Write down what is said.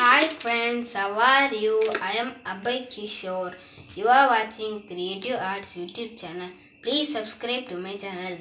Hi friends, how are you? I am Abhay Kishor. You are watching Creative Arts YouTube channel. Please subscribe to my channel.